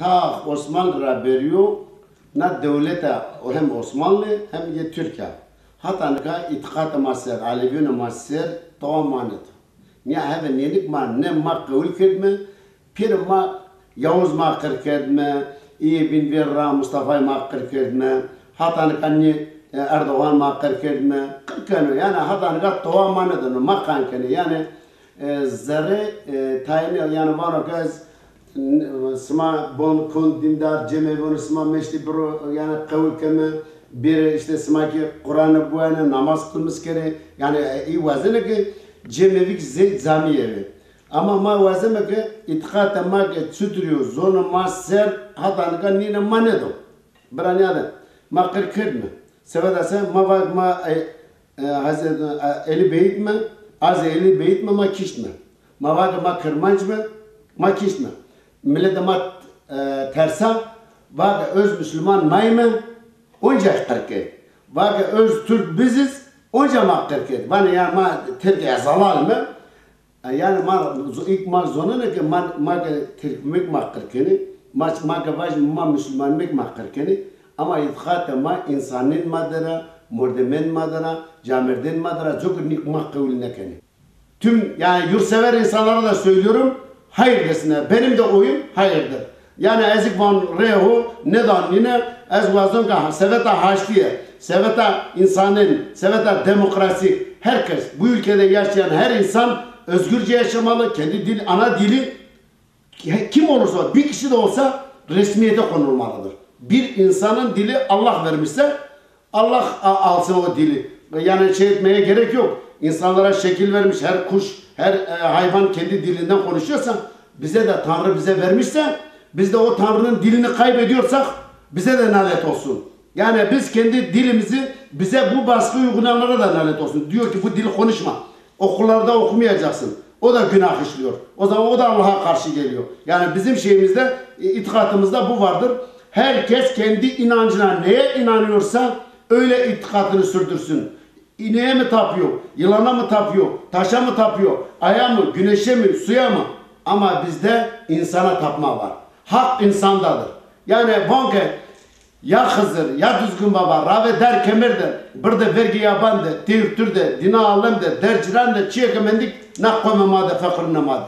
ta Osmanlı ra beriyor na devlete hem Osmanlı hem ye Türkiye. Hatta ne ka itikat maser, Aleviyon maser tamamen. Niye hemen yenik ma ne ma kabul kedme, pir ma Yavuz ma kır kedme, iyi bin verra Mustafa ma kır kedme, hatta ne kanni Erdoğan ma kır kedme, kır kenu yani hatta ne ka tamamen ma kankene yani e, zerre e, tayini yani var o kez sma bon kun dindar ceme bon sma meşti bro yani kavul keme bir işte sma ki Kur'an'ı bu yani namaz kılmış kere yani iyi vazene ki cemevik zey zamiye ama ma vazeme ki itikata ma ki sütürüyor zonu ma ser hatan ka nine manedo brani ada ma kır kırma sevada sen ma va ma Hazreti Eli Beyt mi? Az Eli Beyt mi ma kişme ma va ma kırmanç mı? Ma kişme millet ma tersa va öz Müslüman mayme onca kırket va öz Türk biziz onca ma kırket bana ya ma Türkiye zalal mı yani ma ilk ma zona ne ki ma ma Türk mek ma kırkeni ma ma kavaj ma Müslüman mek ma kırkeni ama idkhata ma insanın madara mordemen madara camerden madara çok nik ma kavul nekeni tüm yani yurtsever insanlara da söylüyorum hayır desinler. Benim de oyum hayırdır. Yani ezik van rehu nedan yine ez vazon ka seveta haştiye, seveta insanın, seveta demokrasi herkes bu ülkede yaşayan her insan özgürce yaşamalı. Kendi dil, ana dili kim olursa bir kişi de olsa resmiyete konulmalıdır. Bir insanın dili Allah vermişse Allah alsın o dili. Yani şey etmeye gerek yok. İnsanlara şekil vermiş her kuş, her e, hayvan kendi dilinden konuşuyorsa bize de Tanrı bize vermişse biz de o Tanrı'nın dilini kaybediyorsak bize de nalet olsun. Yani biz kendi dilimizi bize bu baskı uygulayanlara da nalet olsun. Diyor ki bu dili konuşma. Okullarda okumayacaksın. O da günah işliyor. O zaman o da Allah'a karşı geliyor. Yani bizim şeyimizde, itikatımızda bu vardır. Herkes kendi inancına neye inanıyorsa öyle itikadını sürdürsün. İneğe mi tapıyor, yılana mı tapıyor, taşa mı tapıyor, aya mı, güneşe mi, suya mı? Ama bizde insana tapma var. Hak insandadır. Yani banka ya Hızır ya Düzgün Baba rave der kemerdir. Burada vergi yabandı, tevtürde, dina alemde, dercilen de çiğ kemendik nak koymamadı, fakir namadı.